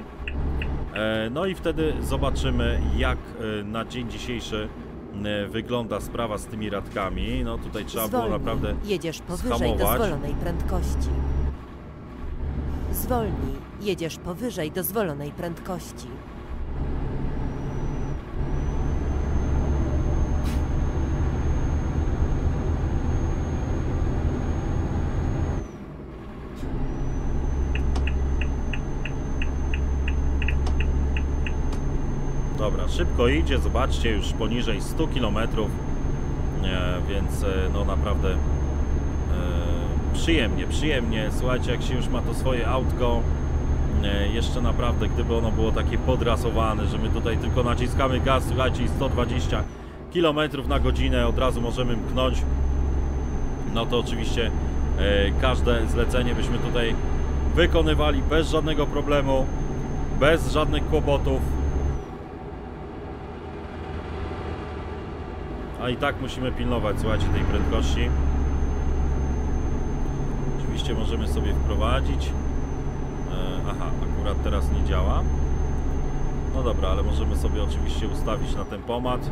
E, No i wtedy zobaczymy, jak e, na dzień dzisiejszy e, wygląda sprawa z tymi radkami. No tutaj trzeba było Zwolnij. naprawdę Jedziesz powyżej schamować. dozwolonej prędkości. Zwolnij. Jedziesz powyżej dozwolonej prędkości. Dobra, szybko idzie, zobaczcie, już poniżej 100 km, więc e, no naprawdę e, przyjemnie, przyjemnie. Słuchajcie, jak się już ma to swoje autko, e, jeszcze naprawdę, gdyby ono było takie podrasowane, że my tutaj tylko naciskamy gaz, słuchajcie, i 120 km na godzinę od razu możemy mknąć, no to oczywiście każde zlecenie byśmy tutaj wykonywali bez żadnego problemu, bez żadnych kłopotów. A i tak musimy pilnować, słuchajcie, tej prędkości. Oczywiście możemy sobie wprowadzić. E, aha, akurat teraz nie działa. No dobra, ale możemy sobie oczywiście ustawić na tempomat.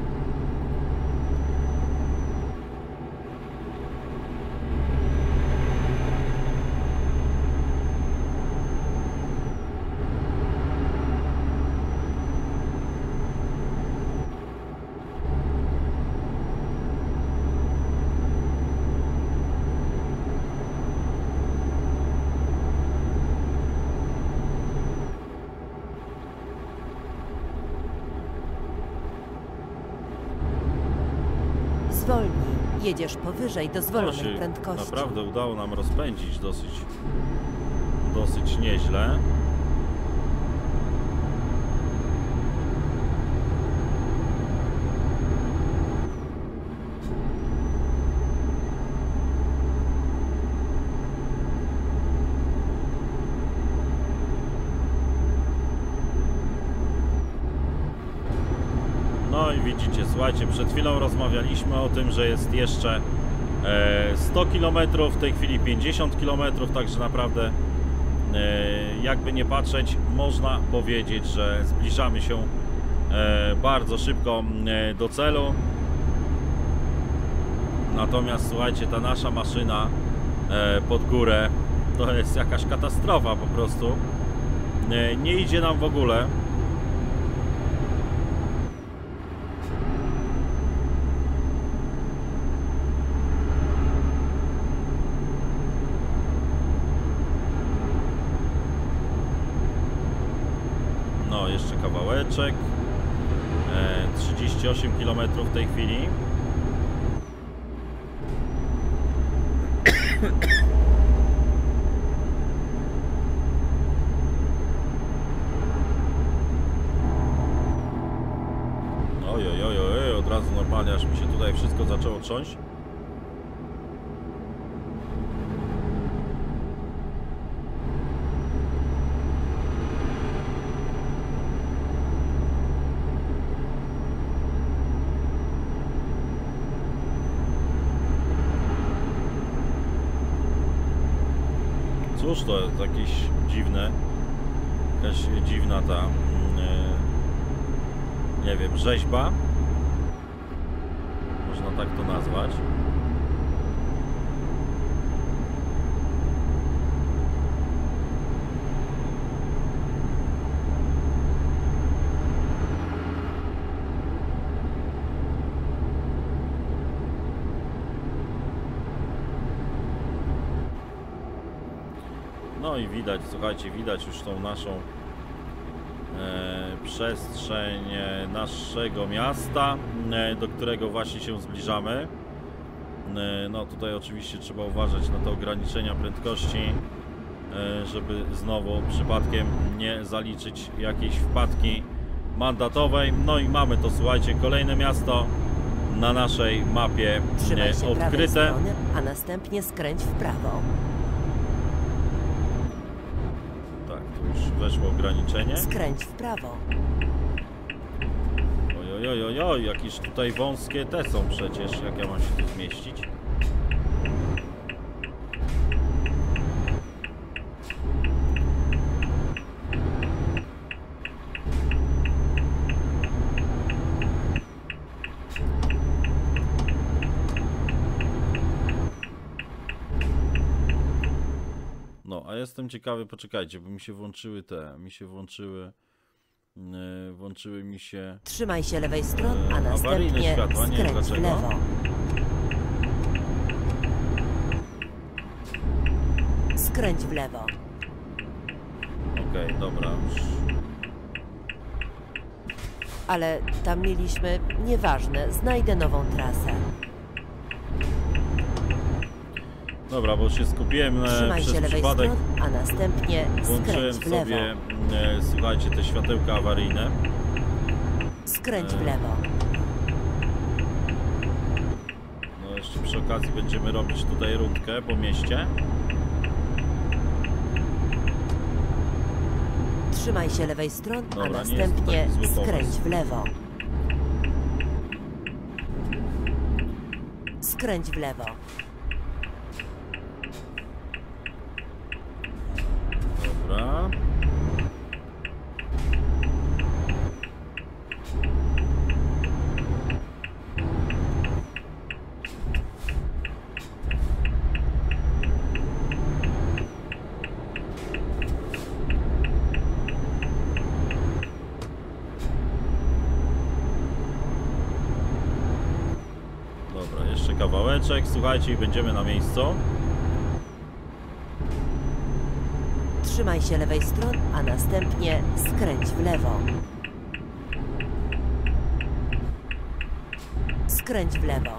Zwolnij. Jedziesz powyżej dozwolonej prędkości. naprawdę udało nam rozpędzić dosyć, dosyć nieźle. i widzicie, słuchajcie, przed chwilą rozmawialiśmy o tym, że jest jeszcze e, 100 km, w tej chwili 50 km, także naprawdę e, jakby nie patrzeć, można powiedzieć, że zbliżamy się e, bardzo szybko e, do celu. Natomiast słuchajcie, ta nasza maszyna e, pod górę to jest jakaś katastrofa po prostu. Nie idzie nam w ogóle. No, jeszcze E, 38 km w tej chwili. Oj, oj, oj, oj, od razu normalnie, aż mi się tutaj wszystko zaczęło trząść. Cóż to jest jakieś dziwne, jakaś dziwna ta, mm, e, nie wiem, rzeźba, można tak to nazwać. No i widać, słuchajcie, widać już tą naszą e, przestrzeń e, naszego miasta, e, do którego właśnie się zbliżamy. E, no tutaj oczywiście trzeba uważać na te ograniczenia prędkości, e, żeby znowu przypadkiem nie zaliczyć jakiejś wpadki mandatowej. No i mamy to, słuchajcie, kolejne miasto na naszej mapie Trzymaj e, się prawej odkryte. strony, a następnie skręć w prawo. Tak, tu już weszło ograniczenie. Skręć w prawo. Oj, oj, oj, oj, oj, jakieś tutaj wąskie te są przecież, jak ja mam się tu zmieścić. No, a jestem ciekawy, poczekajcie, bo mi się włączyły te, mi się włączyły, yy, włączyły mi się... Trzymaj się lewej strony, a E, następnie światła, nie wiem skręć w dlaczego. lewo. Skręć w lewo. Okej, dobra, już Ale tam mieliśmy... Nieważne, znajdę nową trasę. Dobra, bo się skupiłem e, Trzymaj przez się lewej przypadek. strony, a następnie Włączyłem skręć w lewo. sobie, e, słuchajcie, te światełka awaryjne. Skręć w e, lewo. No jeszcze przy okazji będziemy robić tutaj rundkę po mieście. Trzymaj się lewej strony, Dobra, a następnie zły skręć w lewo. Skręć w lewo. Dobra. Dobra, jeszcze kawałeczek, słuchajcie i będziemy na miejscu. Trzymaj się lewej strony, a następnie skręć w lewo. Skręć w lewo.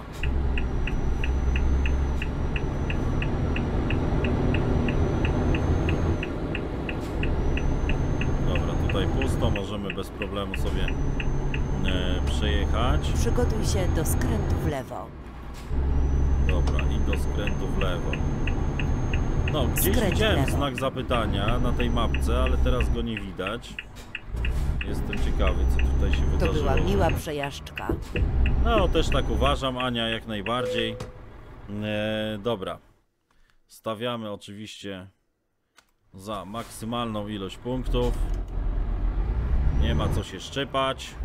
Dobra, tutaj pusto, możemy bez problemu sobie e, przejechać. Przygotuj się do skrętu w lewo. Dobra, i do skrętu w lewo. No, gdzieś Skręć w widziałem lewo. Znak zapytania na tej mapce, ale teraz go nie widać. Jestem ciekawy, co tutaj się To wydarzyło. była miła przejażdżka. No, też tak uważam, Ania, jak najbardziej. E, dobra. Stawiamy oczywiście za maksymalną ilość punktów. Nie ma co się szczepać.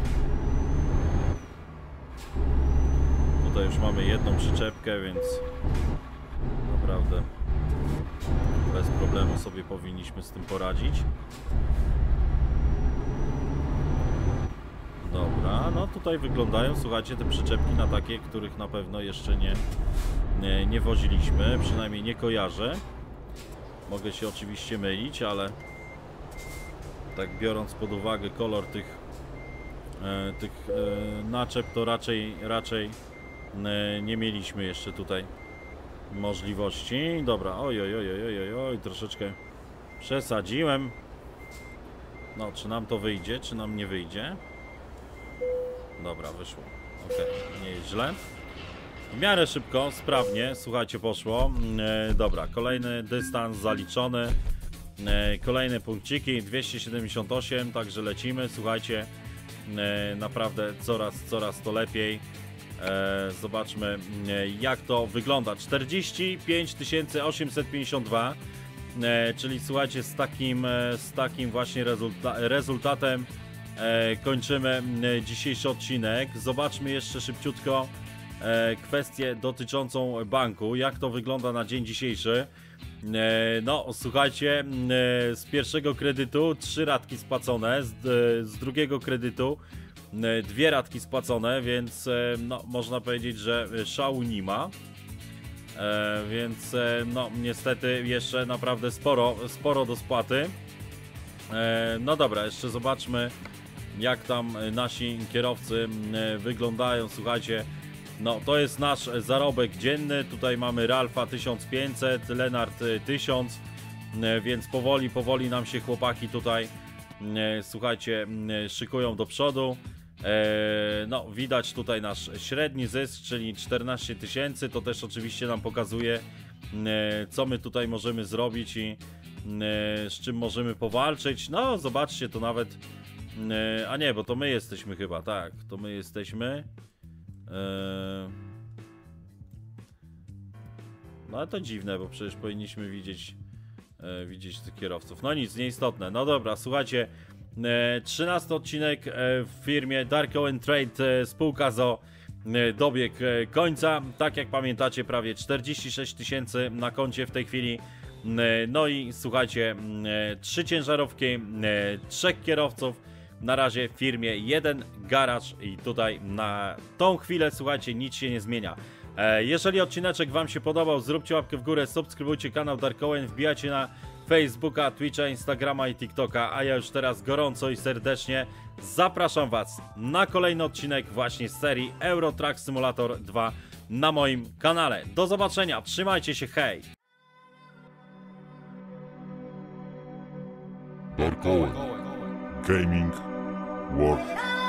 Tutaj już mamy jedną przyczepkę, więc naprawdę problemu sobie powinniśmy z tym poradzić. Dobra, no tutaj wyglądają, słuchajcie, te przyczepki na takie, których na pewno jeszcze nie, nie, nie woziliśmy, przynajmniej nie kojarzę. Mogę się oczywiście mylić, ale tak biorąc pod uwagę kolor tych, e, tych e, naczep, to raczej, raczej e, nie mieliśmy jeszcze tutaj możliwości. Dobra, oj, oj, oj, oj, oj, oj, troszeczkę przesadziłem. No, czy nam to wyjdzie, czy nam nie wyjdzie? Dobra, wyszło. Ok, nie jest źle. W miarę szybko, sprawnie, słuchajcie, poszło. E, dobra, kolejny dystans zaliczony. E, kolejne punkciki, 278, także lecimy. Słuchajcie, e, naprawdę coraz, coraz to lepiej. E, zobaczmy, e, jak to wygląda. 45 852. E, czyli słuchajcie, z takim, e, z takim właśnie rezulta rezultatem kończymy e, dzisiejszy odcinek. Zobaczmy jeszcze szybciutko kwestię dotyczącą banku, jak to wygląda na dzień dzisiejszy. No, słuchajcie, e, z pierwszego kredytu trzy ratki spłacone, z, z drugiego kredytu dwie ratki spłacone, więc e, no, można powiedzieć, że szału nie ma. E, więc e, no niestety jeszcze naprawdę sporo, sporo do spłaty. E, no dobra, jeszcze zobaczmy jak tam e, nasi kierowcy e, wyglądają. Słuchajcie, no to jest nasz zarobek dzienny. Tutaj mamy Ralfa 1500, Lenart e, 1000, e, więc powoli, powoli nam się chłopaki tutaj e, słuchajcie, szykują do przodu. E, No, widać tutaj nasz średni zysk, czyli 14 tysięcy. To też oczywiście nam pokazuje, e, co my tutaj możemy zrobić i e, z czym możemy powalczyć. No, zobaczcie, to nawet. A nie, bo to my jesteśmy chyba, tak. To my jesteśmy. No, ale to dziwne, bo przecież powinniśmy widzieć, widzieć tych kierowców. No nic, nieistotne. No dobra, słuchajcie. E, 13 odcinek e, w firmie Dark Owen Trade e, spółka ZO e, dobiegł e, końca. Tak jak pamiętacie, prawie 46 tysięcy na koncie w tej chwili. E, No i słuchajcie, e, trzy ciężarówki, e, trzech kierowców. Na razie w firmie jeden garaż i tutaj na tą chwilę, słuchajcie, nic się nie zmienia. E, Jeżeli odcineczek Wam się podobał, zróbcie łapkę w górę, subskrybujcie kanał Dark Owen, wbijajcie na Facebooka, Twitcha, Instagrama i TikToka, a ja już teraz gorąco i serdecznie zapraszam Was na kolejny odcinek właśnie z serii Euro Truck Simulator 2 na moim kanale. Do zobaczenia, trzymajcie się, hej! Dark. Gaming World